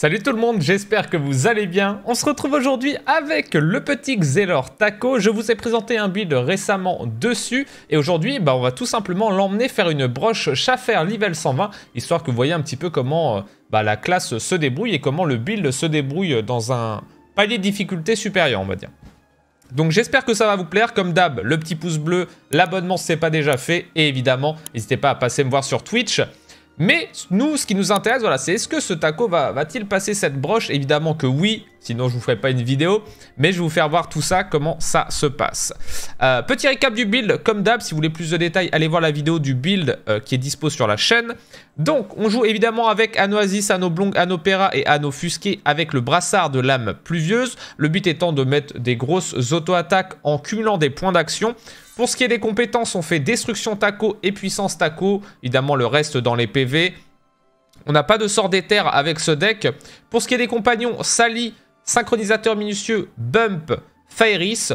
Salut tout le monde, j'espère que vous allez bien. On se retrouve aujourd'hui avec le petit Xelor Taco. Je vous ai présenté un build récemment dessus. Et aujourd'hui, bah, on va tout simplement l'emmener faire une broche Schaffer level 120, histoire que vous voyez un petit peu comment euh, bah, la classe se débrouille et comment le build se débrouille dans un palier de difficulté supérieur, on va dire. Donc j'espère que ça va vous plaire. Comme d'hab, le petit pouce bleu, l'abonnement si ce pas déjà fait. Et évidemment, n'hésitez pas à passer me voir sur Twitch. Mais nous, ce qui nous intéresse, voilà, c'est est-ce que ce taco va-t-il passer cette broche? Évidemment que oui, sinon je vous ferai pas une vidéo. Mais je vais vous faire voir tout ça, comment ça se passe. Euh, petit récap du build, comme d'hab, si vous voulez plus de détails, allez voir la vidéo du build euh, qui est dispo sur la chaîne. Donc, on joue évidemment avec Anoasis, Anoblong, Anopera et Anofusqué avec le brassard de lame pluvieuse. Le but étant de mettre des grosses auto-attaques en cumulant des points d'action. Pour ce qui est des compétences, on fait destruction taco et puissance taco. Évidemment, le reste dans les PV. On n'a pas de sort d'éther avec ce deck. Pour ce qui est des compagnons, Sally, synchronisateur minutieux, Bump, Fairis.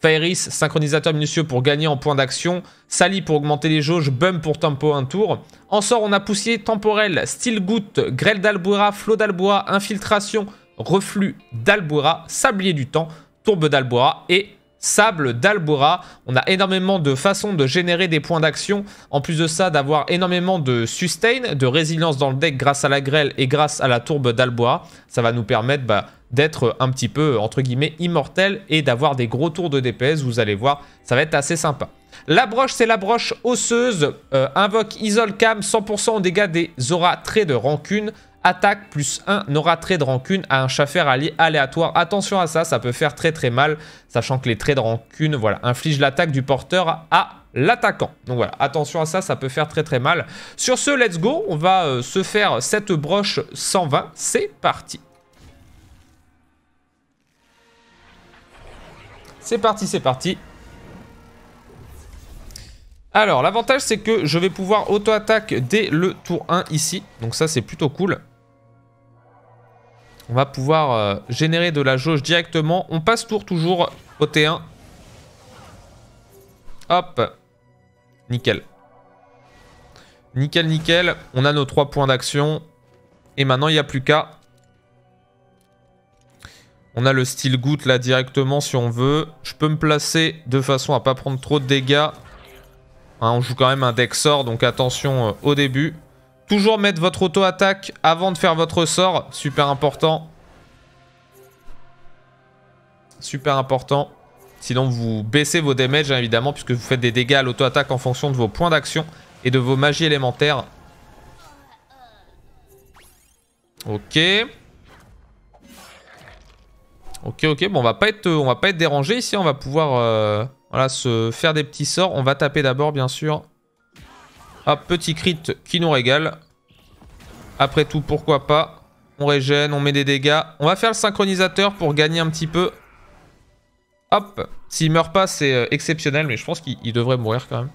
Fairis, synchronisateur minutieux pour gagner en points d'action. Sally pour augmenter les jauges, Bump pour tempo un tour. En sort, on a poussier temporel, Steel Goutte, Grêle d'Albuera, Flot d'Albois, Infiltration, Reflux d'Albuera, Sablier du Temps, Tourbe d'Albuera et Sable d'Albora. On a énormément de façons de générer des points d'action. En plus de ça, d'avoir énormément de sustain, de résilience dans le deck grâce à la grêle et grâce à la tourbe d'Albora. Ça va nous permettre bah, d'être un petit peu, entre guillemets, immortel et d'avoir des gros tours de DPS. Vous allez voir, ça va être assez sympa. La broche, c'est la broche osseuse. Euh, invoque Isol Cam, 100% en dégâts des auras traits de rancune attaque plus 1 aura trait de rancune à un chaffer allié aléatoire. Attention à ça, ça peut faire très très mal, sachant que les traits de rancune voilà, infligent l'attaque du porteur à l'attaquant. Donc voilà, attention à ça, ça peut faire très très mal. Sur ce, let's go, on va euh, se faire cette broche 120, c'est parti. C'est parti, c'est parti. Alors, l'avantage, c'est que je vais pouvoir auto-attaque dès le tour 1 ici. Donc ça, c'est plutôt cool. On va pouvoir euh, générer de la jauge directement. On passe tour toujours au T1. Hop. Nickel. Nickel, nickel. On a nos 3 points d'action. Et maintenant, il n'y a plus qu'à. On a le style goutte là directement si on veut. Je peux me placer de façon à pas prendre trop de dégâts. Hein, on joue quand même un deck sort, donc attention euh, au début. Toujours mettre votre auto-attaque avant de faire votre sort. Super important. Super important. Sinon, vous baissez vos damages, hein, évidemment, puisque vous faites des dégâts à l'auto-attaque en fonction de vos points d'action et de vos magies élémentaires. Ok. Ok, ok. Bon, on va pas être, on va pas être dérangé ici. On va pouvoir euh, se faire des petits sorts. On va taper d'abord, bien sûr. Hop, petit crit qui nous régale. Après tout, pourquoi pas? On régène, on met des dégâts. On va faire le synchronisateur pour gagner un petit peu. Hop. S'il meurt pas, c'est euh, exceptionnel, mais je pense qu'il devrait mourir quand même.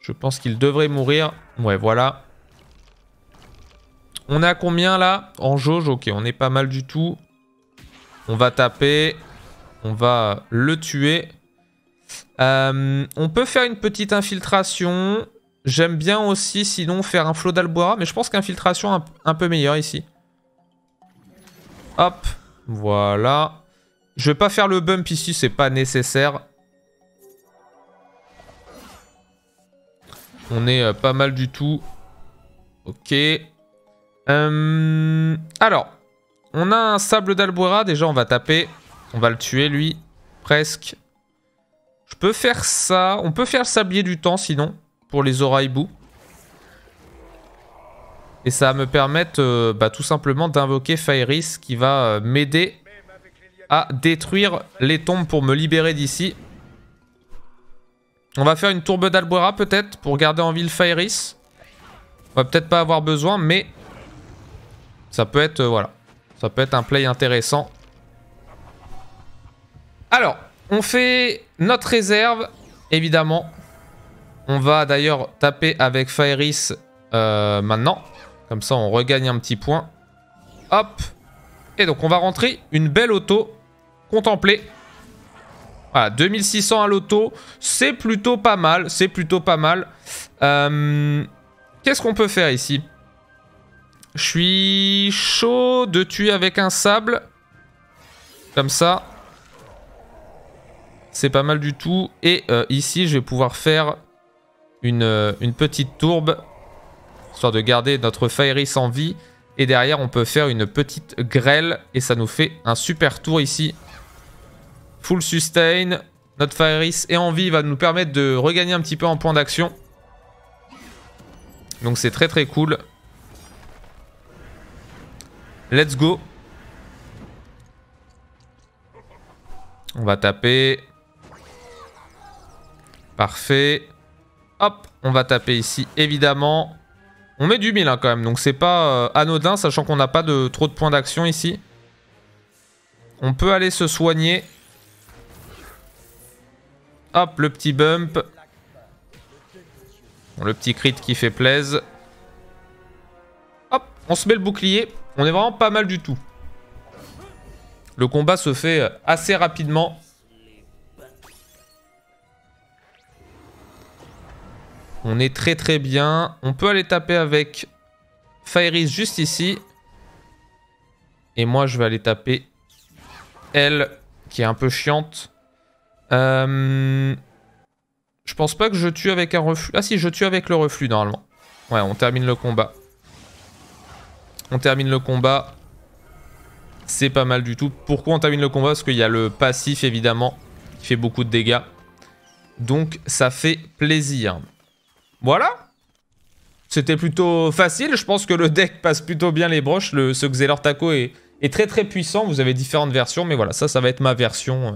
Je pense qu'il devrait mourir. Ouais, voilà. On est à combien là? En jauge, ok, on est pas mal du tout. On va taper. On va le tuer. Euh, on peut faire une petite infiltration. J'aime bien aussi, sinon, faire un flot d'Alboira. Mais je pense qu'infiltration un, un peu meilleur ici. Hop. Voilà. Je vais pas faire le bump ici, c'est pas nécessaire. On est euh, pas mal du tout. Ok. Euh, alors, on a un sable d'Alboira. Déjà, on va taper. On va le tuer, lui. Presque. Je peux faire ça. On peut faire le sablier du temps, sinon pour les Oraibou. Et ça va me permettre euh, bah, tout simplement d'invoquer Fairis qui va euh, m'aider à détruire les tombes pour me libérer d'ici. On va faire une tourbe d'Albuera peut-être pour garder en ville Fairis. On va peut-être pas avoir besoin mais ça peut être euh, voilà. Ça peut être un play intéressant. Alors, on fait notre réserve évidemment. On va d'ailleurs taper avec Fairis euh, maintenant. Comme ça, on regagne un petit point. Hop. Et donc, on va rentrer une belle auto. Contempler. Voilà, 2600 à l'auto. C'est plutôt pas mal. C'est plutôt pas mal. Euh, qu'est-ce qu'on peut faire ici? Je suis chaud de tuer avec un sable. Comme ça. C'est pas mal du tout. Et euh, ici, je vais pouvoir faire une, euh, une petite tourbe. Histoire de garder notre Fairis en vie. Et derrière, on peut faire une petite grêle. Et ça nous fait un super tour ici. Full sustain. Notre Fairis est en vie. va nous permettre de regagner un petit peu en point d'action. Donc c'est très très cool. Let's go. On va taper. Parfait. Hop, on va taper ici, évidemment. On met du 1000 hein, quand même, donc c'est pas euh, anodin, sachant qu'on n'a pas de trop de points d'action ici. On peut aller se soigner. Hop, le petit bump. le petit crit qui fait plaise. Hop, on se met le bouclier. On est vraiment pas mal du tout. Le combat se fait euh, assez rapidement. On est très très bien. On peut aller taper avec Fairies juste ici. Et moi, je vais aller taper elle, qui est un peu chiante. Euh... Je pense pas que je tue avec un reflux. Ah si, je tue avec le reflux normalement. Ouais, on termine le combat. On termine le combat. C'est pas mal du tout. Pourquoi on termine le combat? Parce qu'il y a le passif évidemment, qui fait beaucoup de dégâts. Donc ça fait plaisir. Voilà. C'était plutôt facile. Je pense que le deck passe plutôt bien les broches. Le, ce Xelor Taco est, très très puissant. Vous avez différentes versions. Mais voilà, ça, ça va être ma version euh,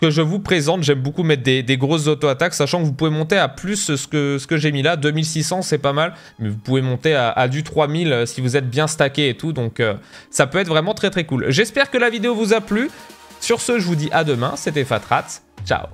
que je vous présente. J'aime beaucoup mettre des, grosses auto-attaques. Sachant que vous pouvez monter à plus ce que, ce que j'ai mis là. 2600, c'est pas mal. Mais vous pouvez monter à, du 3000 euh, si vous êtes bien stacké et tout. Donc euh, ça peut être vraiment très très cool. J'espère que la vidéo vous a plu. Sur ce, je vous dis à demain. C'était Fatrat. Ciao